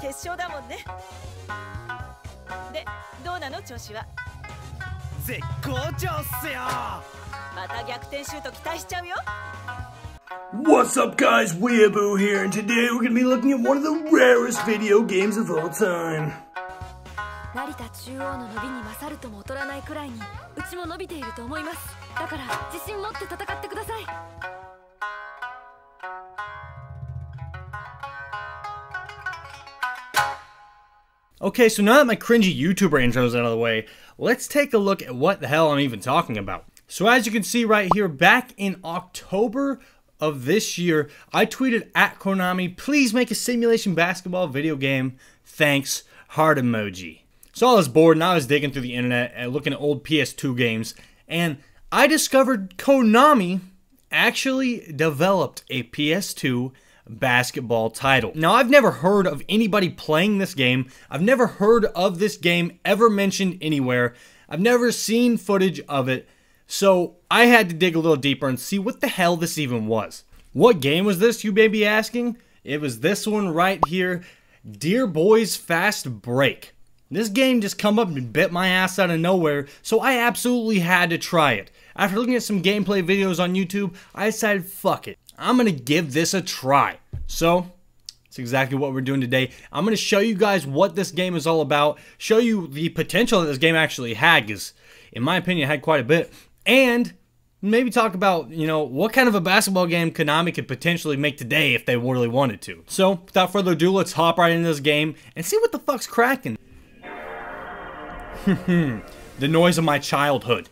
決勝だもんね。でどうなの？調子は。絶好調っすよ！また逆転シュート期待しちゃうよ。What's up guys, Weeaboo here, and today we're gonna be looking at one of the rarest video games of all time. 成田中央の伸びに勝るとも劣らないくらいにうちも伸びていると思います。だから自信持って戦ってください Okay, so now that my cringy YouTuber intro is out of the way, let's take a look at what the hell I'm even talking about. So as you can see right here, back in October of this year, I tweeted at Konami, please make a simulation basketball video game. Thanks, heart emoji. So I was bored and I was digging through the internet and looking at old PS2 games, and I discovered Konami actually developed a PS2 basketball title. Now, I've never heard of anybody playing this game. I've never heard of this game ever mentioned anywhere. I've never seen footage of it. So I had to dig a little deeper and see what the hell this even was. What game was this, you may be asking? It was this one right here, Dear Boys Fast Break. This game just come up and bit my ass out of nowhere, so I absolutely had to try it. After looking at some gameplay videos on YouTube, I decided, fuck it. I'm gonna give this a try. So, it's exactly what we're doing today. I'm gonna show you guys what this game is all about, show you the potential that this game actually had, because in my opinion, had quite a bit, and maybe talk about, you know, what kind of a basketball game Konami could potentially make today if they really wanted to. So, without further ado, let's hop right into this game and see what the fuck's cracking. the noise of my childhood.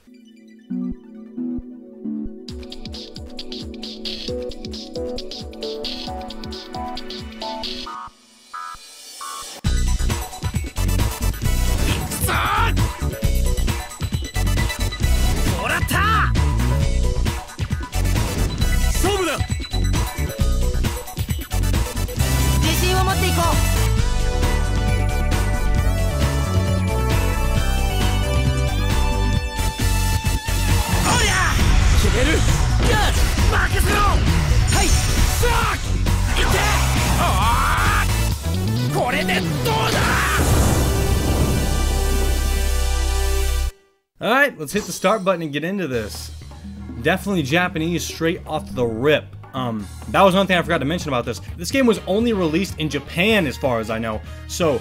Alright, let's hit the start button and get into this. Definitely Japanese straight off the rip. Um, that was one thing I forgot to mention about this. This game was only released in Japan as far as I know. So,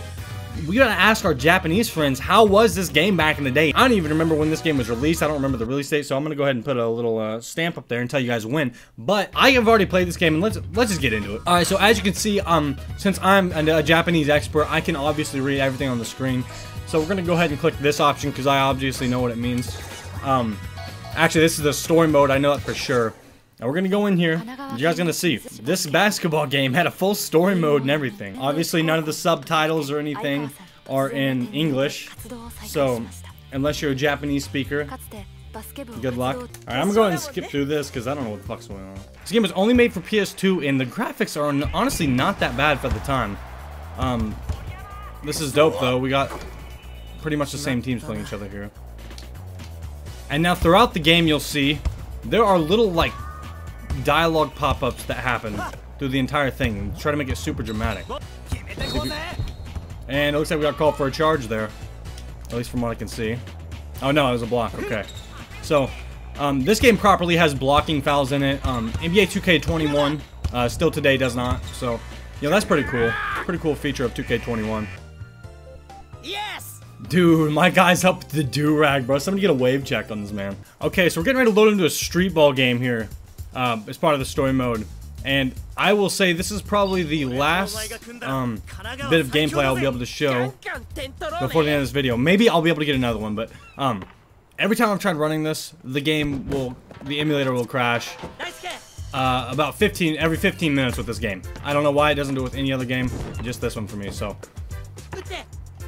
we gotta ask our Japanese friends, how was this game back in the day? I don't even remember when this game was released. I don't remember the release date, so I'm gonna go ahead and put a little uh, stamp up there and tell you guys when. But I have already played this game, and let's let's just get into it. All right, so as you can see, um, since I'm a, a Japanese expert, I can obviously read everything on the screen. So we're gonna go ahead and click this option because I obviously know what it means. Um, actually, this is the story mode. I know that for sure. Now we're gonna go in here. You guys gonna see this basketball game had a full story mode and everything. Obviously, none of the subtitles or anything are in English. So unless you're a Japanese speaker, good luck. Alright, I'm gonna go ahead and skip through this because I don't know what the fuck's going on. This game was only made for PS2 and the graphics are honestly not that bad for the time. Um, this is dope though. We got pretty much the same teams playing each other here. And now throughout the game you'll see there are little like dialogue pop-ups that happen through the entire thing. Try to make it super dramatic. And it looks like we got called for a charge there. At least from what I can see. Oh no, it was a block. Okay. So, um, this game properly has blocking fouls in it. Um, NBA 2K21 uh, still today does not. So, you know, that's pretty cool. Pretty cool feature of 2K21. Yes! Dude, my guy's up the do-rag, bro. Somebody get a wave check on this man. Okay, so we're getting ready to load into a street ball game here. Um, as part of the story mode. And I will say this is probably the last um, bit of gameplay I'll be able to show before the end of this video. Maybe I'll be able to get another one, but um, every time I've tried running this, the game will, the emulator will crash. Uh, about 15, every 15 minutes with this game. I don't know why it doesn't do it with any other game, just this one for me, so.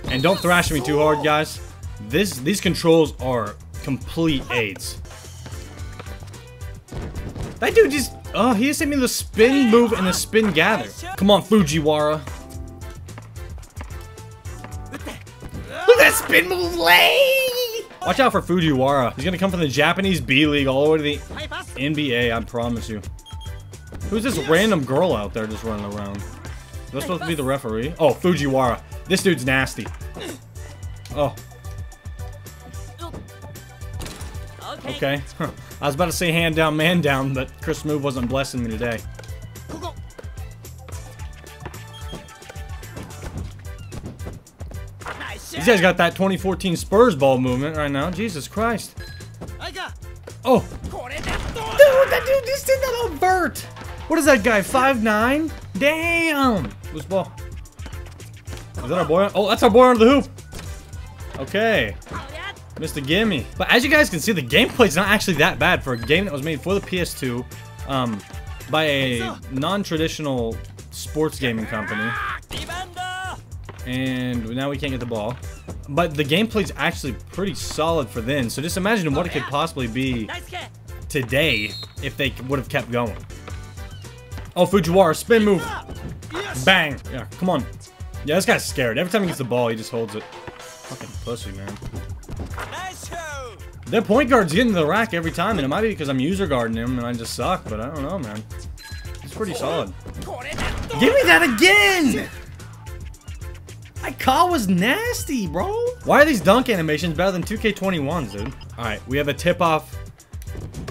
And don't thrash me too hard, guys. This, these controls are complete aids. That dude just... Oh, he just hit me the spin move and the spin gather. Come on, Fujiwara. Look at that spin move, lay! Watch out for Fujiwara. He's gonna come from the Japanese B-League all the way to the NBA, I promise you. Who's this random girl out there just running around? That's supposed to be the referee. Oh, Fujiwara. This dude's nasty. Oh, Okay. I was about to say hand down, man down, but Chris' move wasn't blessing me today. These guys got that 2014 Spurs ball movement right now. Jesus Christ. Oh. Dude, that dude just did that on Bert. What is that guy, Five nine? Damn. Loose ball. Is that our boy? Oh, that's our boy under the hoop. Okay. Mr. Gimme. But as you guys can see, the gameplay's not actually that bad for a game that was made for the PS2 um, by a non-traditional sports gaming company. And now we can't get the ball. But the gameplay's actually pretty solid for then, so just imagine what it could possibly be today if they would have kept going. Oh, Fujiwara, spin move. Bang. Yeah, come on. Yeah, this guy's scared. Every time he gets the ball, he just holds it. Fucking pussy, man. Their point guard's getting to the rack every time, and it might be because I'm user guarding him and I just suck, but I don't know, man. It's pretty solid. Give me that again! That call was nasty, bro. Why are these dunk animations better than 2K21s, dude? All right, we have a tip-off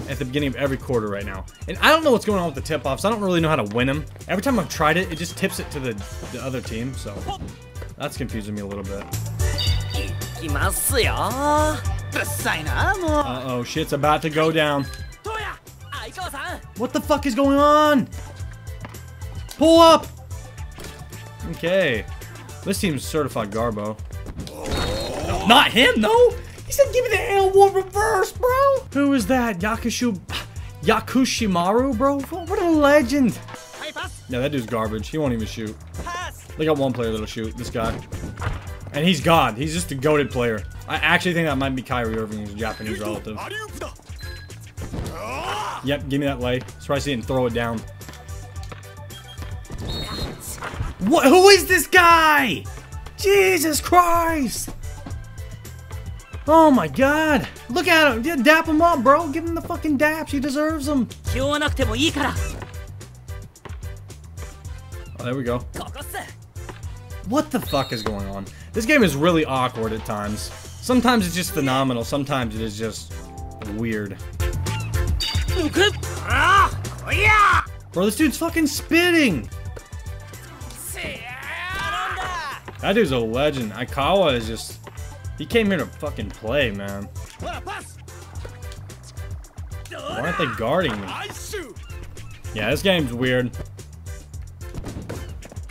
at the beginning of every quarter right now. And I don't know what's going on with the tip-offs. I don't really know how to win them. Every time I've tried it, it just tips it to the, the other team, so that's confusing me a little bit. Uh-oh, shit's about to go down. What the fuck is going on? Pull up! Okay. This team's certified Garbo. Not him, no! He said give me the L1 reverse, bro! Who is that? Yakushu... Yakushimaru, bro? What a legend! No, that dude's garbage. He won't even shoot. They got one player that'll shoot. This guy. And he's God. He's just a goaded player. I actually think that might be Kyrie Irving's Japanese relative. Yep, give me that lay. Surprise he didn't throw it down. What? Who is this guy? Jesus Christ! Oh my god! Look at him! Yeah, dap him up, bro! Give him the fucking daps, he deserves them! Oh, there we go. What the fuck is going on? This game is really awkward at times. Sometimes it's just phenomenal, sometimes it is just weird. Bro, this dude's fucking spitting! That dude's a legend. Aikawa is just... He came here to fucking play, man. Why aren't they guarding me? Yeah, this game's weird.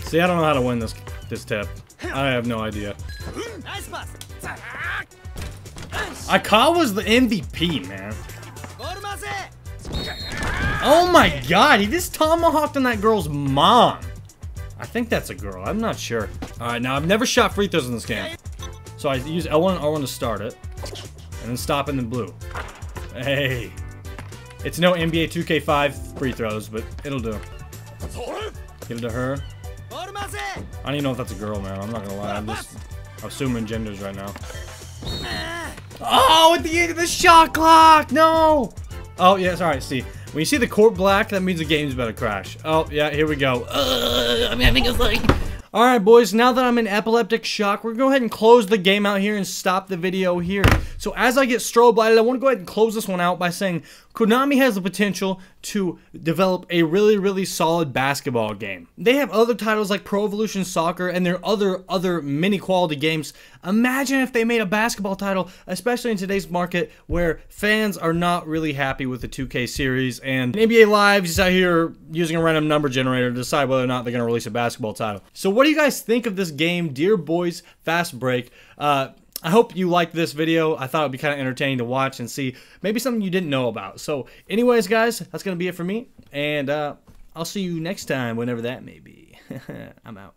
See, I don't know how to win this this tip. I have no idea. Aikawa's the MVP, man. Oh my god, he just tomahawked on that girl's mom. I think that's a girl. I'm not sure. All right, now I've never shot free throws in this game. So I use L1 and R1 to start it. And then stop in the blue. Hey. It's no NBA 2K5 free throws, but it'll do. Get it to her don't even know if that's a girl, man. I'm not gonna lie. I'm just assuming genders right now. Oh, at the end of the shot clock! No! Oh, yeah, sorry, see. When you see the court black, that means the game's about to crash. Oh, yeah, here we go. Uh, I mean, I think it's like... Alright, boys, now that I'm in epileptic shock, we're gonna go ahead and close the game out here and stop the video here. So, as I get strobe lighted, I want to go ahead and close this one out by saying Konami has the potential to develop a really, really solid basketball game. They have other titles like Pro Evolution Soccer and their other other mini quality games. Imagine if they made a basketball title, especially in today's market where fans are not really happy with the 2K series and NBA Live is out here using a random number generator to decide whether or not they're going to release a basketball title. So what do you guys think of this game, Dear Boys Fast Break? Uh, I hope you liked this video. I thought it would be kind of entertaining to watch and see maybe something you didn't know about. So, anyways, guys, that's going to be it for me. And uh, I'll see you next time, whenever that may be. I'm out.